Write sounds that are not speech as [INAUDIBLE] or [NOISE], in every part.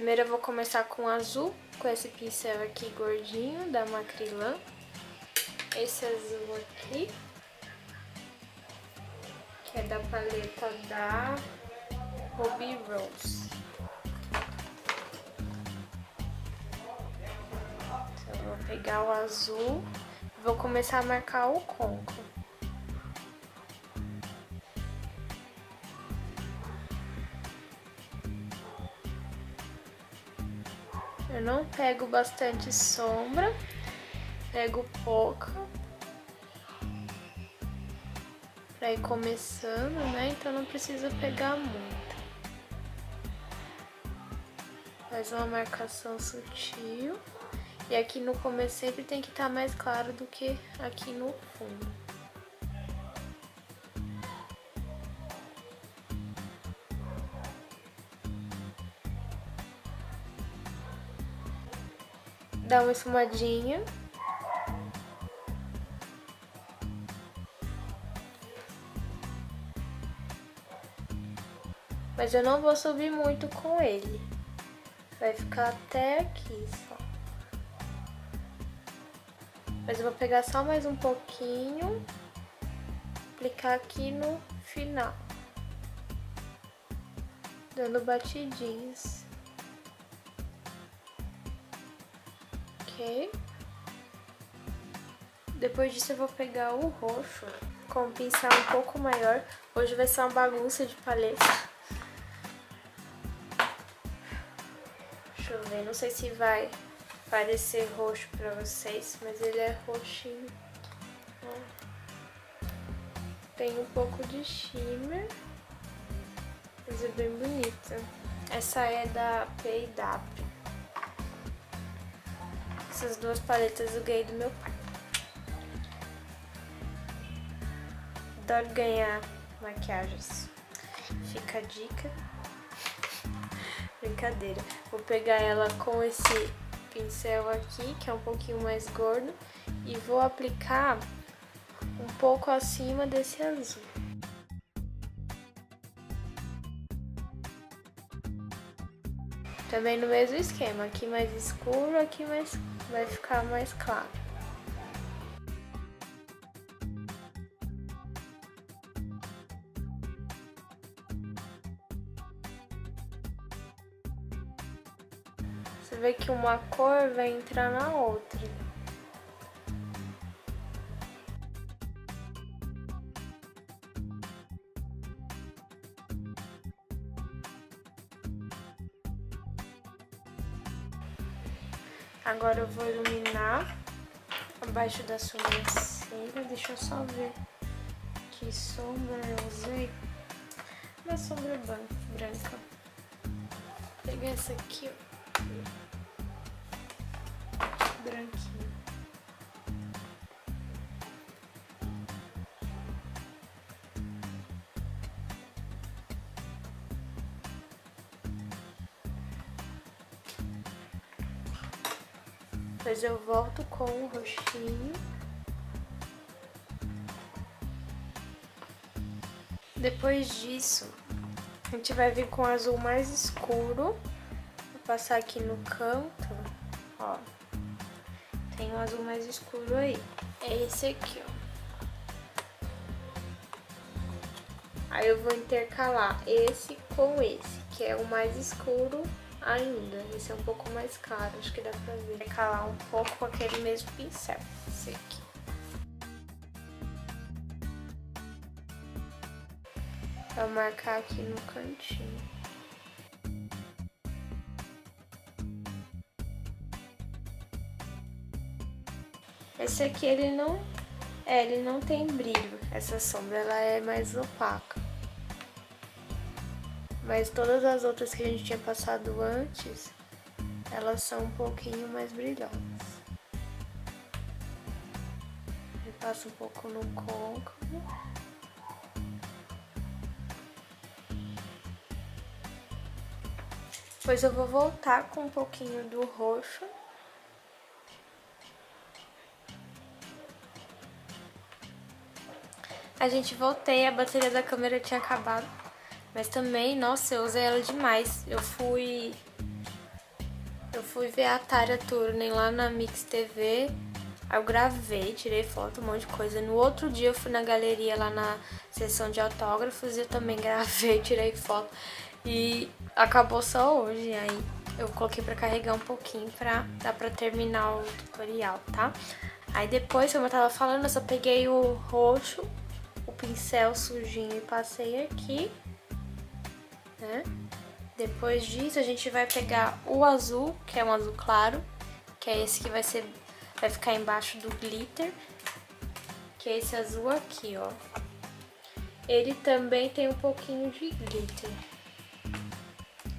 Primeiro eu vou começar com azul, com esse pincel aqui gordinho da Macrylan. Esse azul aqui, que é da paleta da Ruby Rose. Então, eu vou pegar o azul e vou começar a marcar o côncavo. Eu não pego bastante sombra, pego pouca. Pra ir começando, né? Então não precisa pegar muito. Faz uma marcação sutil. E aqui no começo sempre tem que estar tá mais claro do que aqui no fundo. Dá uma esfumadinha. Mas eu não vou subir muito com ele. Vai ficar até aqui só. Mas eu vou pegar só mais um pouquinho. Aplicar aqui no final. Dando batidinhas. Depois disso eu vou pegar o roxo com um pincel um pouco maior. Hoje vai ser uma bagunça de paleta. Deixa eu ver, não sei se vai parecer roxo pra vocês, mas ele é roxinho. Tem um pouco de shimmer, mas é bem bonita. Essa é da P&W. Essas duas paletas eu ganhei do meu pai. Adoro ganhar maquiagens. Fica a dica. Brincadeira. Vou pegar ela com esse pincel aqui, que é um pouquinho mais gordo, e vou aplicar um pouco acima desse azul. Também no mesmo esquema, aqui mais escuro, aqui mais vai ficar mais claro. Você vê que uma cor vai entrar na outra. Agora eu vou iluminar abaixo da sobrancelha. Deixa eu só ver que sombra eu usei. Uma sombra branca. Vou pegar essa aqui, ó. Branquinha. Depois eu volto com o roxinho. Depois disso, a gente vai vir com o azul mais escuro. Vou passar aqui no canto, ó. Tem um azul mais escuro aí. É esse aqui, ó. Aí eu vou intercalar esse com esse, que é o mais escuro ainda. Esse é um pouco mais claro, acho que dá pra ver. Calar um pouco com aquele mesmo pincel, esse aqui. Pra marcar aqui no cantinho. Esse aqui, ele não... É, ele não tem brilho, essa sombra, ela é mais opaca. Mas todas as outras que a gente tinha passado antes, elas são um pouquinho mais brilhosas. Eu passo um pouco no côncavo. Depois eu vou voltar com um pouquinho do roxo. A gente voltei, a bateria da câmera tinha acabado. Mas também, nossa, eu usei ela demais. Eu fui Eu fui ver a Tária Turner lá na Mix TV. Aí eu gravei, tirei foto, um monte de coisa. No outro dia eu fui na galeria lá na sessão de autógrafos e eu também [LAUGHS] gravei, tirei foto. E acabou só hoje, aí eu coloquei pra carregar um pouquinho pra dar pra terminar o tutorial, tá? Aí depois, como eu tava falando, eu só peguei o roxo, o pincel sujinho e passei aqui, né? Depois disso, a gente vai pegar o azul, que é um azul claro, que é esse que vai ser vai ficar embaixo do glitter, que é esse azul aqui, ó. Ele também tem um pouquinho de glitter.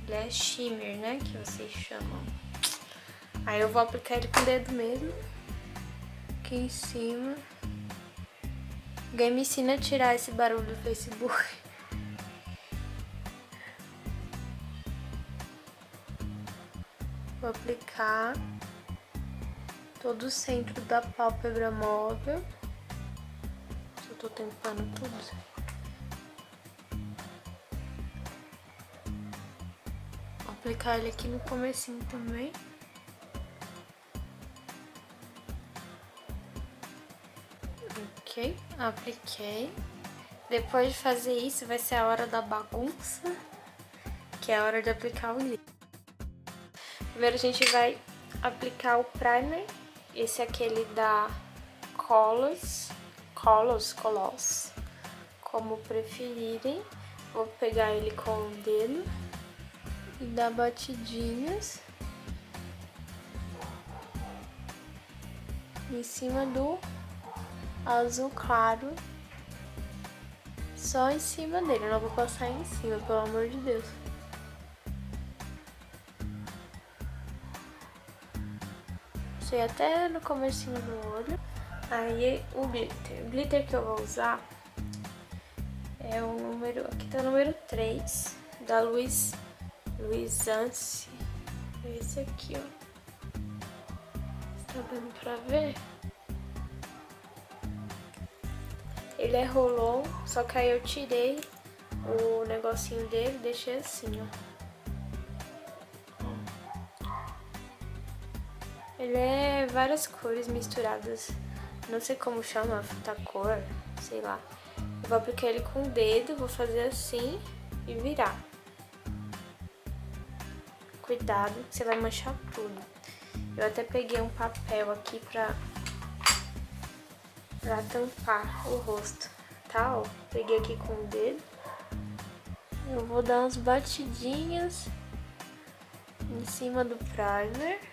Ele é shimmer, né, que vocês chamam. Aí eu vou aplicar ele com o dedo mesmo, aqui em cima. Alguém me ensina a tirar esse barulho do Facebook. Vou aplicar todo o centro da pálpebra móvel. Eu tô tampando tudo. Vou aplicar ele aqui no comecinho também. Ok, apliquei. Depois de fazer isso, vai ser a hora da bagunça, que é a hora de aplicar o líquido. Primeiro a gente vai aplicar o primer esse é aquele da Colos, Colos, Colos, como preferirem. Vou pegar ele com o dedo e dar batidinhas em cima do azul claro, só em cima dele, eu não vou passar em cima, pelo amor de Deus. Passei até no comecinho do olho. Aí o glitter. O glitter que eu vou usar é o número. Aqui tá o número 3 da Luiz Luizance. É esse aqui, ó. Tá dando pra ver? Ele é rolon, só que aí eu tirei o negocinho dele deixei assim, ó. Ele é várias cores misturadas. Não sei como chama, fruta cor, sei lá. Eu vou aplicar ele com o dedo, vou fazer assim e virar. Cuidado, você vai manchar tudo. Eu até peguei um papel aqui pra, pra tampar o rosto, tá? Ó, peguei aqui com o dedo. Eu vou dar umas batidinhas em cima do primer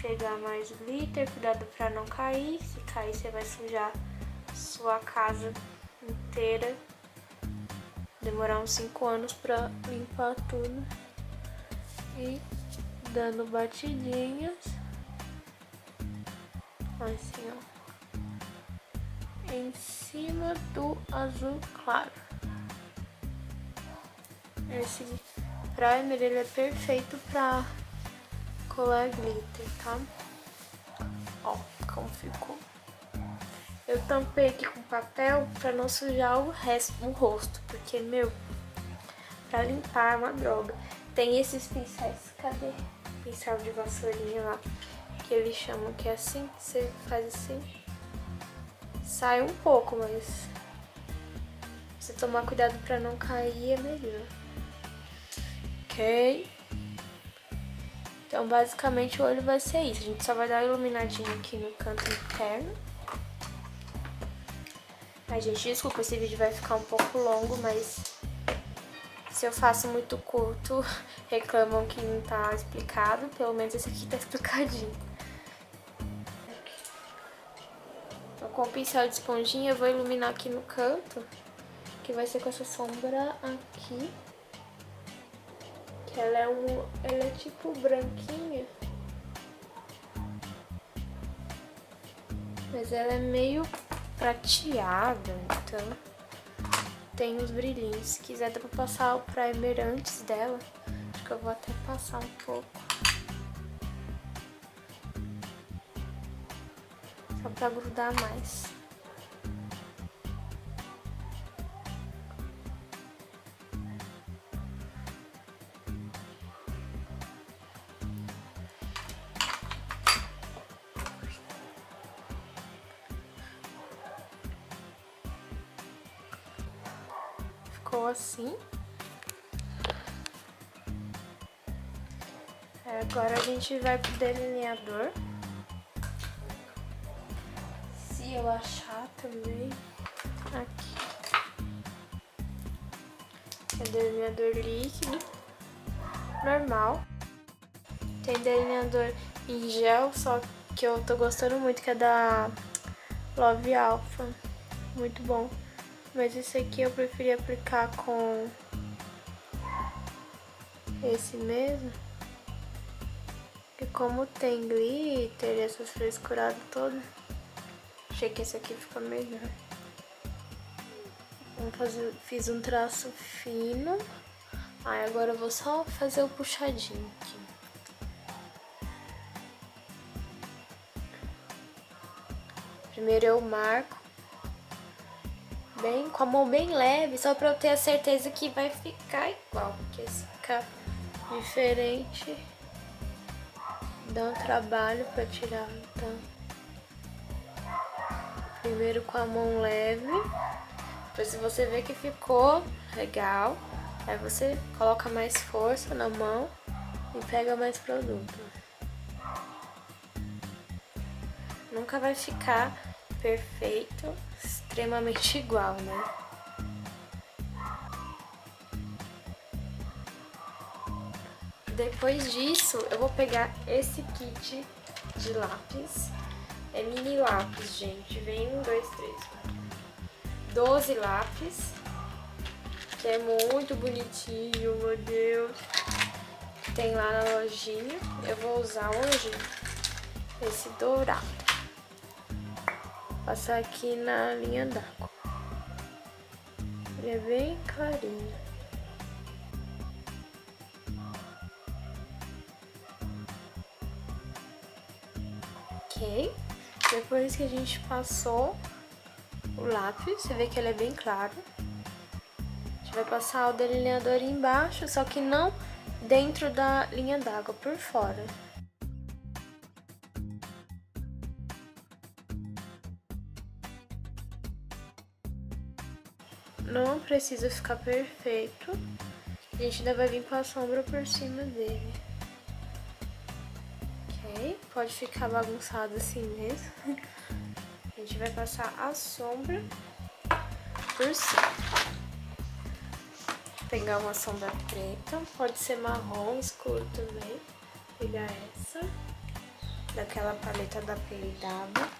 pegar mais glitter, cuidado pra não cair. Se cair, você vai sujar sua casa inteira. Demorar uns 5 anos pra limpar tudo. E dando batidinhas. Assim, ó. Em cima do azul claro. Esse primer, ele é perfeito pra colar glitter, tá? Ó, como ficou. Eu tampei aqui com papel pra não sujar o resto, o rosto, porque, meu, pra limpar é uma droga. Tem esses pincéis, cadê? Pincel de vassourinha lá, que eles chamam que é assim, você faz assim. Sai um pouco, mas se tomar cuidado pra não cair é melhor. Ok? Então, basicamente, o olho vai ser isso. A gente só vai dar uma iluminadinha aqui no canto interno. Ai, gente, desculpa, esse vídeo vai ficar um pouco longo, mas se eu faço muito curto, [LAUGHS] reclamam que não tá explicado. Pelo menos esse aqui tá explicadinho. Então, com o pincel de esponjinha, eu vou iluminar aqui no canto, que vai ser com essa sombra aqui. Que ela é um. Ela é tipo branquinha. Mas ela é meio prateada, então tem os brilhinhos. Se quiser dá pra passar o primer antes dela. Acho que eu vou até passar um pouco. Só pra grudar mais. Ficou assim. Agora a gente vai pro delineador. Se eu achar também. Aqui. É delineador líquido. Normal. Tem delineador em gel, só que eu tô gostando muito, que é da Love Alpha. Muito bom. Mas esse aqui eu preferi aplicar com esse mesmo. E como tem glitter e essas frescuradas todas, achei que esse aqui ficou melhor. Vamos fazer, fiz um traço fino. Aí agora eu vou só fazer o puxadinho aqui. Primeiro eu marco bem, com a mão bem leve, só pra eu ter a certeza que vai ficar igual, porque se ficar diferente. Dá um trabalho pra tirar, então. Primeiro com a mão leve, depois se você vê que ficou legal, aí você coloca mais força na mão e pega mais produto. Nunca vai ficar perfeito, extremamente igual, né? Depois disso, eu vou pegar esse kit de lápis. É mini lápis, gente. Vem um, dois, três, quatro. 12 lápis. Que é muito bonitinho, meu Deus. Tem lá na lojinha. Eu vou usar hoje esse dourado passar aqui na linha d'água. Ele é bem clarinho. Ok. Depois que a gente passou o lápis, você vê que ele é bem claro. A gente vai passar o delineador embaixo, só que não dentro da linha d'água, por fora. Precisa ficar perfeito. A gente ainda vai vir com a sombra por cima dele. Ok? Pode ficar bagunçado assim mesmo. A gente vai passar a sombra por cima. Pegar uma sombra preta, pode ser marrom escuro também. Pegar essa, daquela paleta da Pelidaba.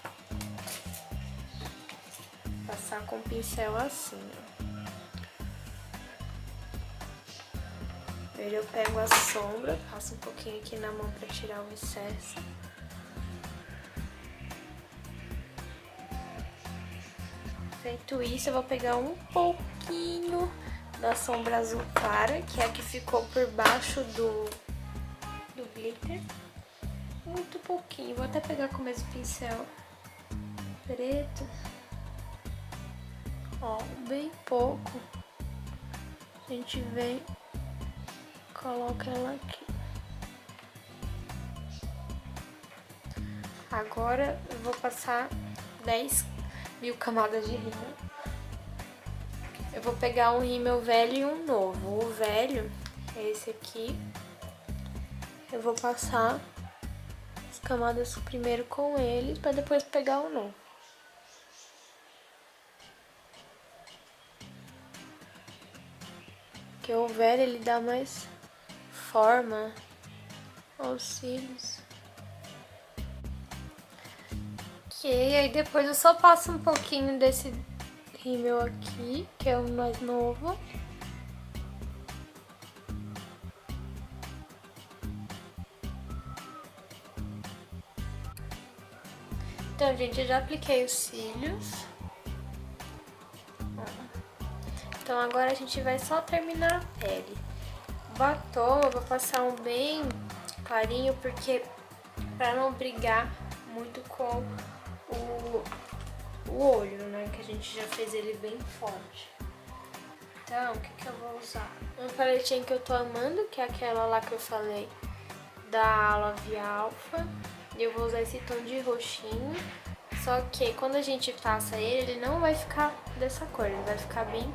Passar com o pincel assim, ó. Primeiro eu pego a sombra, passo um pouquinho aqui na mão pra tirar o excesso. Feito isso, eu vou pegar um pouquinho da sombra azul clara, que é a que ficou por baixo do, do glitter. Muito pouquinho, vou até pegar com o mesmo pincel preto. Ó, bem pouco. A gente vem coloco ela aqui. Agora eu vou passar 10 mil camadas de rímel. Eu vou pegar um rímel velho e um novo. O velho é esse aqui. Eu vou passar as camadas primeiro com ele, para depois pegar o novo. Porque o velho ele dá mais forma aos cílios. Ok, aí depois eu só passo um pouquinho desse rímel aqui, que é o mais novo. Então, gente, eu já apliquei os cílios. Então agora a gente vai só terminar a pele batom eu vou passar um bem clarinho, porque para não brigar muito com o, o olho, né? Que a gente já fez ele bem forte. Então, o que, que eu vou usar? Uma paletinha que eu tô amando, que é aquela lá que eu falei, da Love Alpha. E eu vou usar esse tom de roxinho. Só que quando a gente passa ele, ele não vai ficar dessa cor, ele vai ficar bem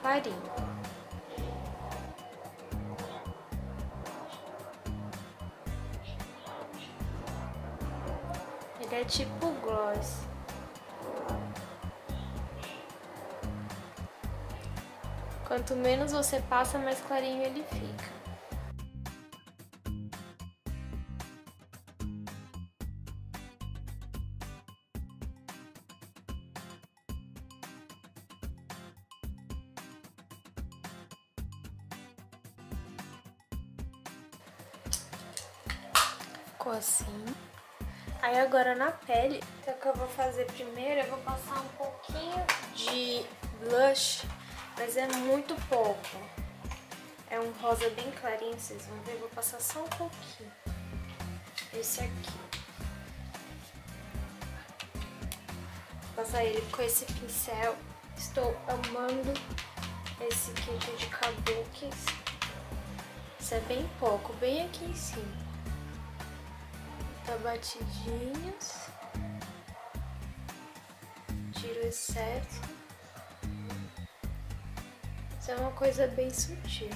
clarinho. É tipo gloss. Quanto menos você passa, mais clarinho ele fica. Ficou assim. Aí agora na pele, então o que eu vou fazer primeiro, eu vou passar um pouquinho de blush, mas é muito pouco. É um rosa bem clarinho, vocês vão ver, vou passar só um pouquinho. Esse aqui. Vou passar ele com esse pincel. Estou amando esse kit de kabuki. Isso é bem pouco, bem aqui em cima tá batidinhos. Tiro o excesso. Isso é uma coisa bem sutil.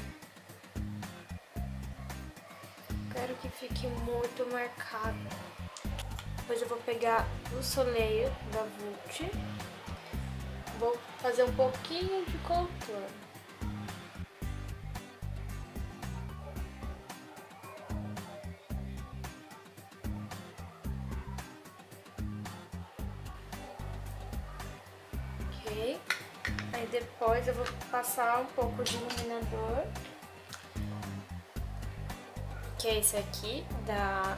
Quero que fique muito marcado. Depois eu vou pegar o soleil da Vult. Vou fazer um pouquinho de contorno. Passar um pouco de iluminador. Que é esse aqui, da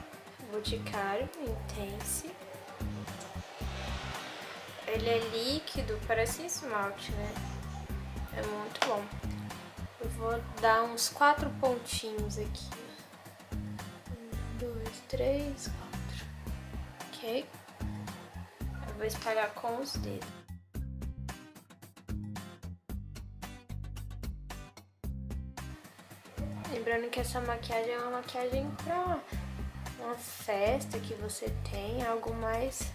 Boticário Intense. Ele é líquido, parece esmalte, né? É muito bom. Eu vou dar uns quatro pontinhos aqui. Um, dois, três, quatro. Ok? Eu vou espalhar com os dedos. Lembrando que essa maquiagem é uma maquiagem pra uma festa que você tem, algo mais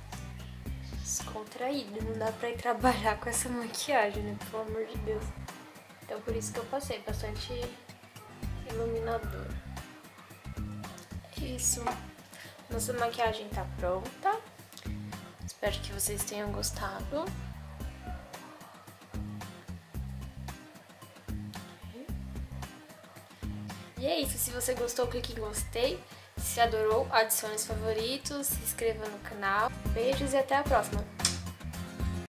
descontraído. Não dá pra ir trabalhar com essa maquiagem, né? Pelo amor de Deus. Então por isso que eu passei bastante iluminador. Isso. Nossa maquiagem tá pronta. Espero que vocês tenham gostado. E é isso, se você gostou, clique em gostei. Se adorou, adicione os favoritos, se inscreva no canal. Beijos e até a próxima!